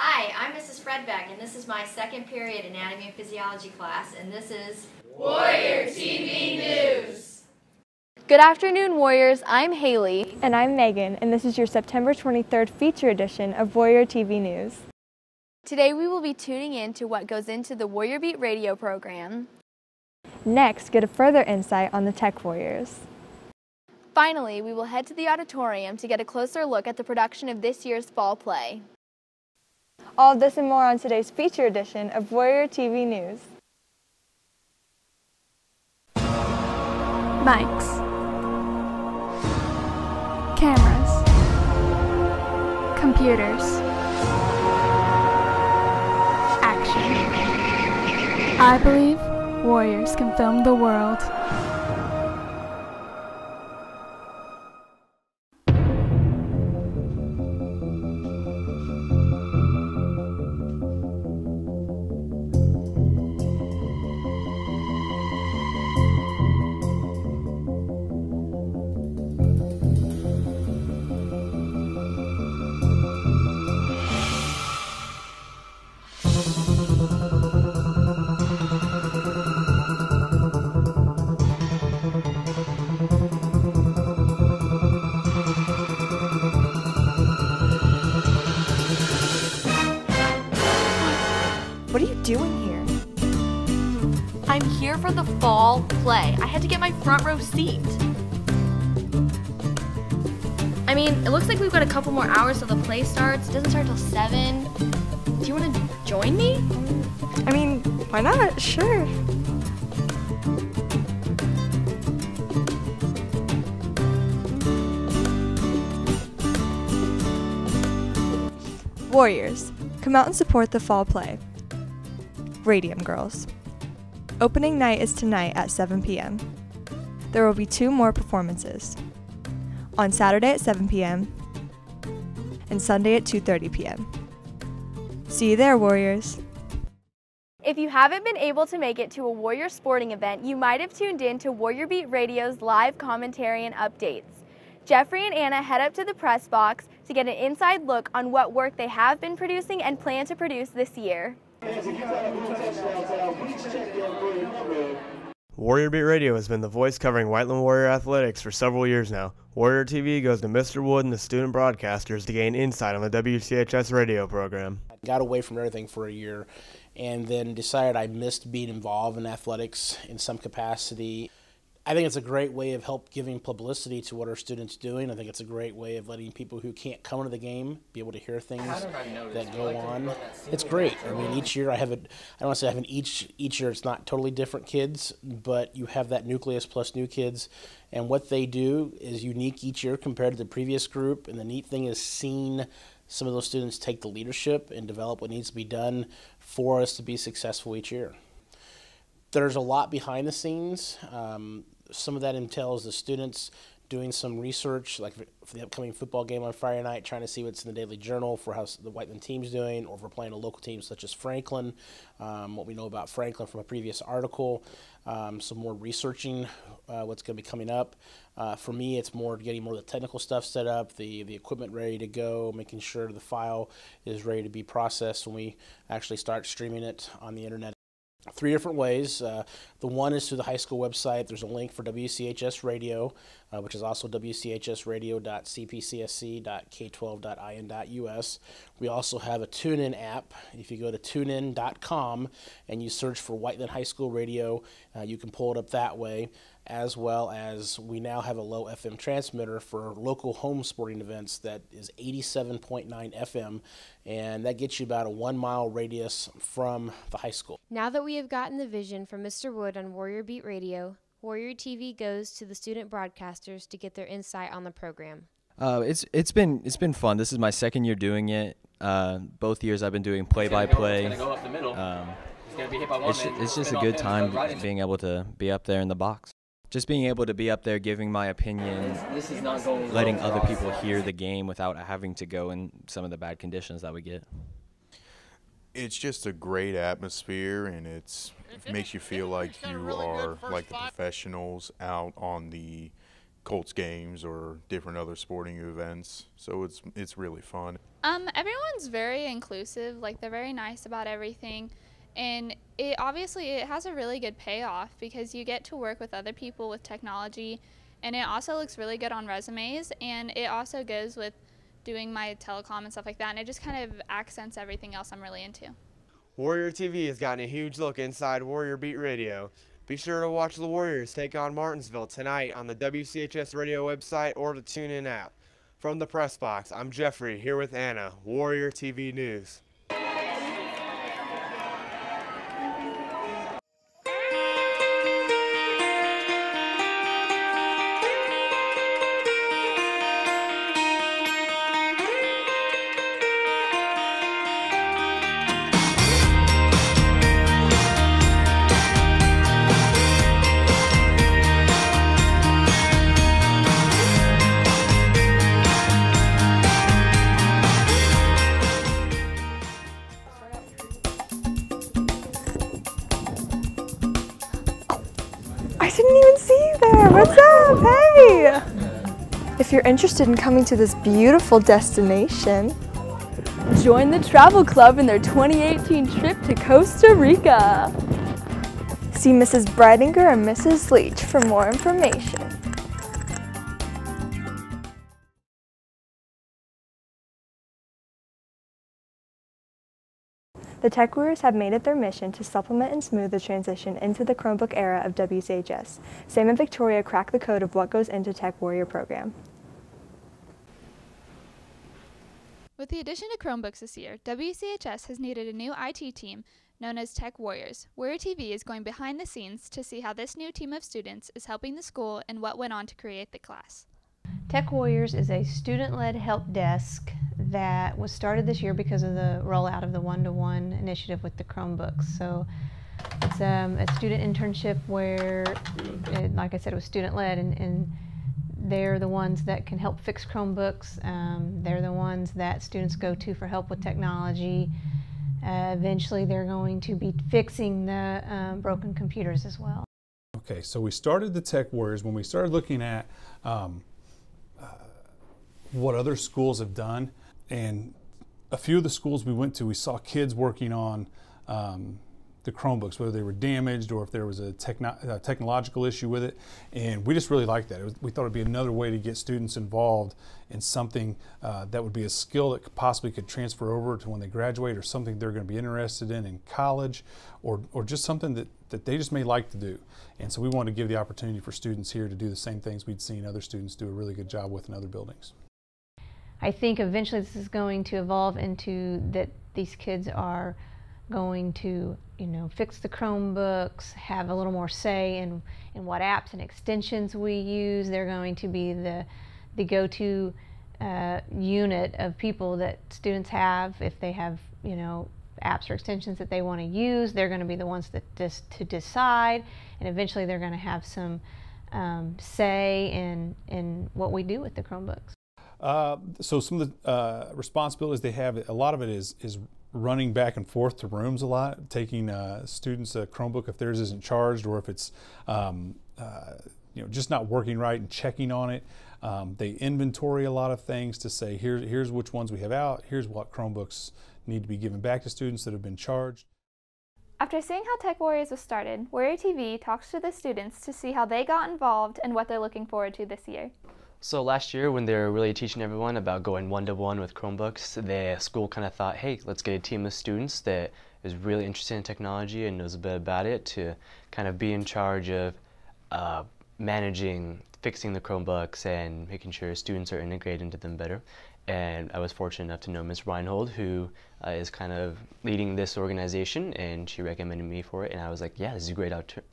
Hi, I'm Mrs. Fredbeck, and this is my second period anatomy and physiology class, and this is Warrior TV News. Good afternoon, Warriors. I'm Haley. And I'm Megan, and this is your September 23rd feature edition of Warrior TV News. Today we will be tuning in to what goes into the Warrior Beat radio program. Next, get a further insight on the Tech Warriors. Finally, we will head to the auditorium to get a closer look at the production of this year's fall play. All this and more on today's feature edition of Warrior TV News. Mics. Cameras. Computers. Action. I believe warriors can film the world. What are you doing here? I'm here for the fall play. I had to get my front row seat. I mean, it looks like we've got a couple more hours till the play starts. It doesn't start till 7. Do you want to join me? I mean, why not? Sure. Warriors, come out and support the fall play. Radium Girls. Opening night is tonight at 7 p.m. There will be two more performances. On Saturday at 7 p.m. and Sunday at 2:30 p.m. See you there, Warriors. If you haven't been able to make it to a Warrior sporting event, you might have tuned in to Warrior Beat Radio's live commentary and updates. Jeffrey and Anna head up to the press box to get an inside look on what work they have been producing and plan to produce this year. Warrior Beat Radio has been the voice covering Whiteland Warrior athletics for several years now. Warrior TV goes to Mr. Wood and the student broadcasters to gain insight on the WCHS radio program. got away from everything for a year and then decided I missed being involved in athletics in some capacity. I think it's a great way of help giving publicity to what our students doing. I think it's a great way of letting people who can't come to the game be able to hear things that go on. It's great. I mean, each year I have a. I don't want to say I have an each each year. It's not totally different kids, but you have that nucleus plus new kids, and what they do is unique each year compared to the previous group. And the neat thing is seeing some of those students take the leadership and develop what needs to be done for us to be successful each year. There's a lot behind the scenes. Um, some of that entails the students doing some research, like for the upcoming football game on Friday night, trying to see what's in the Daily Journal for how the Whiteland team's doing, or if we're playing a local team such as Franklin, um, what we know about Franklin from a previous article, um, some more researching uh, what's going to be coming up. Uh, for me, it's more getting more of the technical stuff set up, the the equipment ready to go, making sure the file is ready to be processed when we actually start streaming it on the internet three different ways. Uh, the one is through the high school website. There's a link for WCHS Radio, uh, which is also wchsradio.cpcsc.k12.in.us. We also have a TuneIn app. If you go to tunein.com and you search for Whiteland High School Radio, uh, you can pull it up that way. As well as we now have a low FM transmitter for local home sporting events that is 87.9 FM, and that gets you about a one mile radius from the high school. Now that we have gotten the vision from Mr. Wood on Warrior Beat Radio, Warrior TV goes to the student broadcasters to get their insight on the program. Uh, it's it's been it's been fun. This is my second year doing it. Uh, both years I've been doing play by play. Um, It's, ju- it's just a good time being able to be up there in the box. Just being able to be up there giving my opinion, letting other people hear the game without having to go in some of the bad conditions that we get. it's just a great atmosphere and it's it makes you feel like you are like the professionals out on the Colts games or different other sporting events. So it's it's really fun. Um, everyone's very inclusive. Like they're very nice about everything, and it obviously it has a really good payoff because you get to work with other people with technology, and it also looks really good on resumes, and it also goes with doing my telecom and stuff like that, and it just kind of accents everything else I'm really into. Warrior TV has gotten a huge look inside Warrior Beat Radio. Be sure to watch the Warriors take on Martinsville tonight on the WCHS radio website or the TuneIn app. From the press box, I'm Jeffrey here with Anna, Warrior TV News. Didn't even see you there. What's up? Hey! If you're interested in coming to this beautiful destination, Join the travel club in their 2018 trip to Costa Rica. see Mrs. Breidinger and Mrs. Leach for more information. The Tech Warriors have made it their mission to supplement and smooth the transition into the Chromebook era of WCHS. Sam and Victoria crack the code of what goes into Tech Warrior program. With the addition of Chromebooks this year, WCHS has needed a new IT team known as Tech Warriors. Warrior TV is going behind the scenes to see how this new team of students is helping the school and what went on to create the class. Tech Warriors is a student-led help desk that was started this year because of the rollout of the one-to-one initiative with the Chromebooks. So it's um, a student internship where, it, like I said, it was student-led, and, and they're the ones that can help fix Chromebooks. Um, they're the ones that students go to for help with technology. Uh, eventually, they're going to be fixing the um, broken computers as well. Okay, so we started the Tech Warriors when we started looking at um, what other schools have done, and a few of the schools we went to, we saw kids working on um, the Chromebooks, whether they were damaged or if there was a, techno- a technological issue with it, and we just really liked that. Was, we thought it'd be another way to get students involved in something uh, that would be a skill that could possibly could transfer over to when they graduate, or something they're going to be interested in in college, or or just something that that they just may like to do. And so we wanted to give the opportunity for students here to do the same things we'd seen other students do a really good job with in other buildings. I think eventually this is going to evolve into that these kids are going to, you know, fix the Chromebooks, have a little more say in, in what apps and extensions we use. They're going to be the, the go-to uh, unit of people that students have if they have, you know, apps or extensions that they want to use. They're going to be the ones that just to decide, and eventually they're going to have some um, say in in what we do with the Chromebooks. Uh, so some of the uh, responsibilities they have, a lot of it is is running back and forth to rooms a lot, taking uh, students a Chromebook if theirs isn't charged or if it's um, uh, you know just not working right and checking on it. Um, they inventory a lot of things to say here, here's which ones we have out. Here's what Chromebooks need to be given back to students that have been charged. After seeing how Tech Warriors was started, Warrior TV talks to the students to see how they got involved and what they're looking forward to this year. So last year, when they were really teaching everyone about going one-to-one with Chromebooks, the school kind of thought, hey, let's get a team of students that is really interested in technology and knows a bit about it to kind of be in charge of uh, managing, fixing the Chromebooks and making sure students are integrated into them better. And I was fortunate enough to know Ms. Reinhold, who uh, is kind of leading this organization, and she recommended me for it. And I was like, yeah, this is a great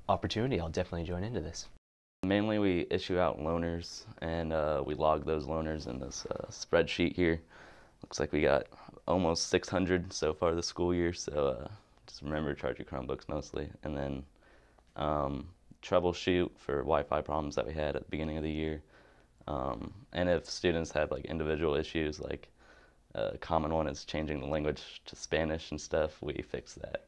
opportunity. I'll definitely join into this. Mainly we issue out loaners and uh, we log those loaners in this uh, spreadsheet here. Looks like we got almost 600 so far this school year, so uh, just remember to charge your Chromebooks mostly. And then um, troubleshoot for Wi-Fi problems that we had at the beginning of the year. Um, and if students have like individual issues, like a common one is changing the language to Spanish and stuff, we fix that.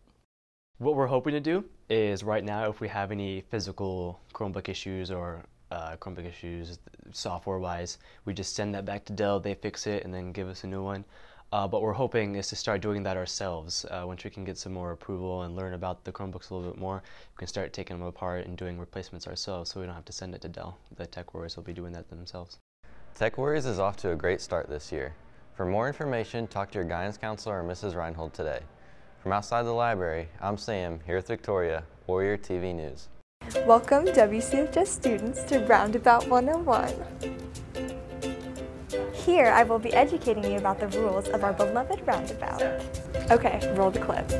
What we're hoping to do is right now, if we have any physical Chromebook issues or uh, Chromebook issues, software-wise. We just send that back to Dell, they fix it, and then give us a new one. Uh, but we're hoping is to start doing that ourselves. Uh, once we can get some more approval and learn about the Chromebooks a little bit more, we can start taking them apart and doing replacements ourselves so we don't have to send it to Dell. The Tech Warriors will be doing that themselves. Tech Warriors is off to a great start this year. For more information, talk to your guidance counselor or Mrs. Reinhold today. From outside the library, I'm Sam, here with Victoria, Warrior TV News. Welcome WCHS students to Roundabout 101. Here I will be educating you about the rules of our beloved roundabout. Okay, roll the clip.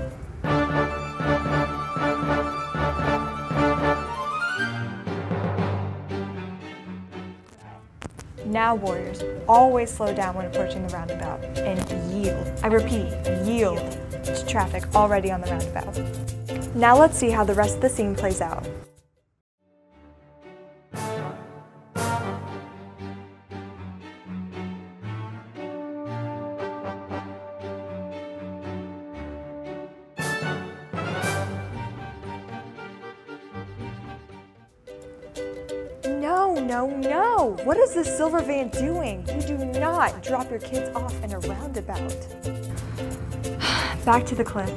Now warriors, always slow down when approaching the roundabout and yield. I repeat, yield to traffic already on the roundabout. Now let's see how the rest of the scene plays out. No, no, no. What is this silver van doing? You do not drop your kids off in a roundabout. Back to the clip.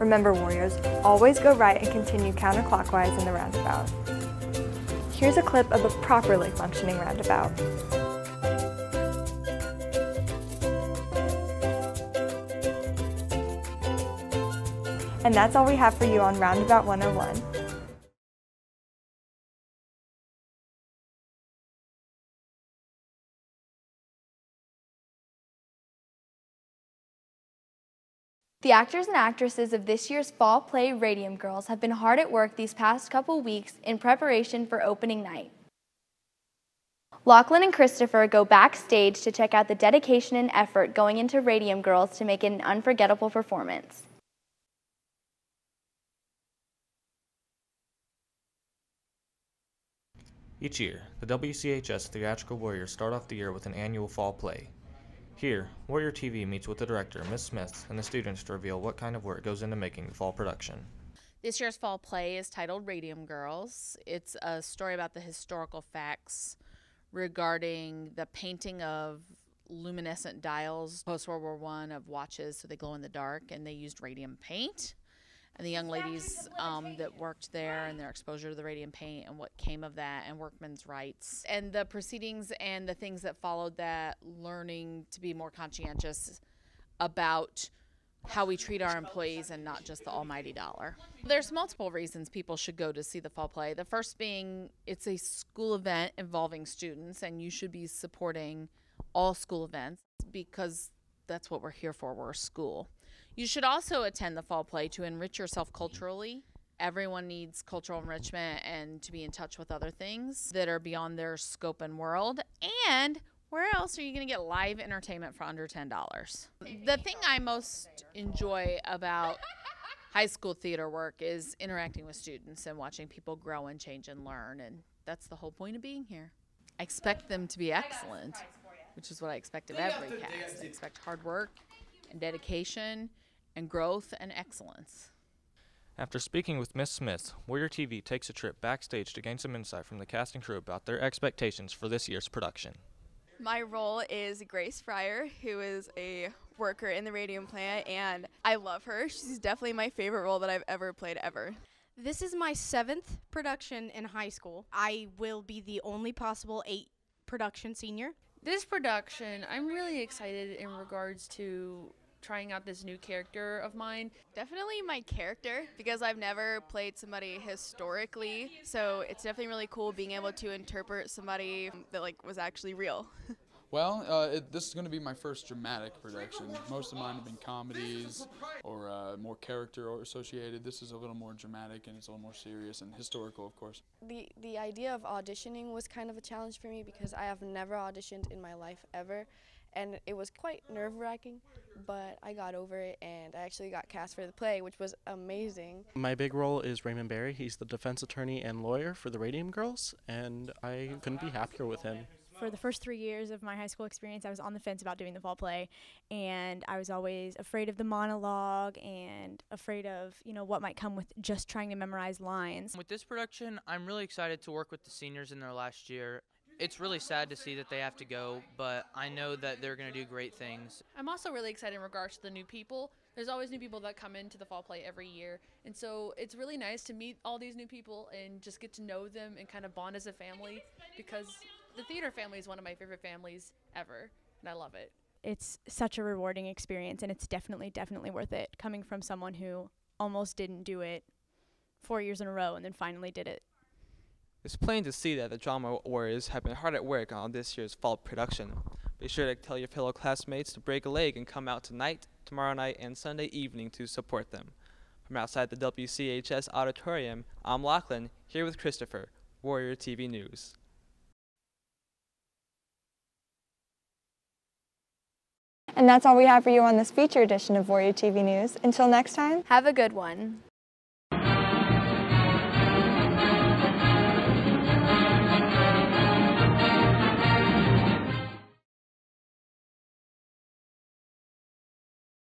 Remember warriors, always go right and continue counterclockwise in the roundabout. Here's a clip of a properly functioning roundabout. And that's all we have for you on Roundabout 101. The actors and actresses of this year's fall play Radium Girls have been hard at work these past couple weeks in preparation for opening night. Lachlan and Christopher go backstage to check out the dedication and effort going into Radium Girls to make it an unforgettable performance. Each year, the WCHS Theatrical Warriors start off the year with an annual fall play. Here, Warrior TV meets with the director, Ms. Smith, and the students to reveal what kind of work goes into making the fall production. This year's fall play is titled Radium Girls. It's a story about the historical facts regarding the painting of luminescent dials post World War One of watches so they glow in the dark, and they used radium paint. And the young ladies um, that worked there and their exposure to the radium paint and what came of that and workmen's rights and the proceedings and the things that followed that, learning to be more conscientious about how we treat our employees and not just the almighty dollar. There's multiple reasons people should go to see the fall play. The first being it's a school event involving students and you should be supporting all school events because that's what we're here for. We're a school. You should also attend the fall play to enrich yourself culturally. Everyone needs cultural enrichment and to be in touch with other things that are beyond their scope and world. And where else are you going to get live entertainment for under $10? The thing I most enjoy about high school theater work is interacting with students and watching people grow and change and learn. And that's the whole point of being here. I expect them to be excellent, which is what I expect of every cast. I expect hard work and dedication and growth and excellence. After speaking with Miss Smith, Warrior TV takes a trip backstage to gain some insight from the cast and crew about their expectations for this year's production. My role is Grace Fryer, who is a worker in the radium plant, and I love her. She's definitely my favorite role that I've ever played ever. This is my seventh production in high school. I will be the only possible eight production senior. This production, I'm really excited in regards to trying out this new character of mine. Definitely my character because I've never played somebody historically, so it's definitely really cool being able to interpret somebody that like was actually real. Well, uh, it, this is going to be my first dramatic production. Most of mine have been comedies or uh, more character or associated. This is a little more dramatic and it's a little more serious and historical, of course. The the idea of auditioning was kind of a challenge for me because I have never auditioned in my life ever, and it was quite nerve wracking. But I got over it, and I actually got cast for the play, which was amazing. My big role is Raymond Berry. He's the defense attorney and lawyer for the Radium Girls, and I couldn't be happier with him. for the first three years of my high school experience, I was on the fence about doing the fall play, and I was always afraid of the monologue and afraid of you know what might come with just trying to memorize lines. With this production, I'm really excited to work with the seniors in their last year. It's really sad to see that they have to go, but I know that they're going to do great things. I'm also really excited in regards to the new people. There's always new people that come into the fall play every year, and so it's really nice to meet all these new people and just get to know them and kind of bond as a family because the theater family is one of my favorite families ever, and I love it. It's such a rewarding experience, and it's definitely, definitely worth it coming from someone who almost didn't do it four years in a row and then finally did it. It's plain to see that the drama warriors have been hard at work on this year's fall production. Be sure to tell your fellow classmates to break a leg and come out tonight, tomorrow night, and Sunday evening to support them. From outside the WCHS auditorium, I'm Lachlan, here with Christopher, Warrior TV News. And that's all we have for you on this feature edition of Warrior TV News. Until next time, have a good one.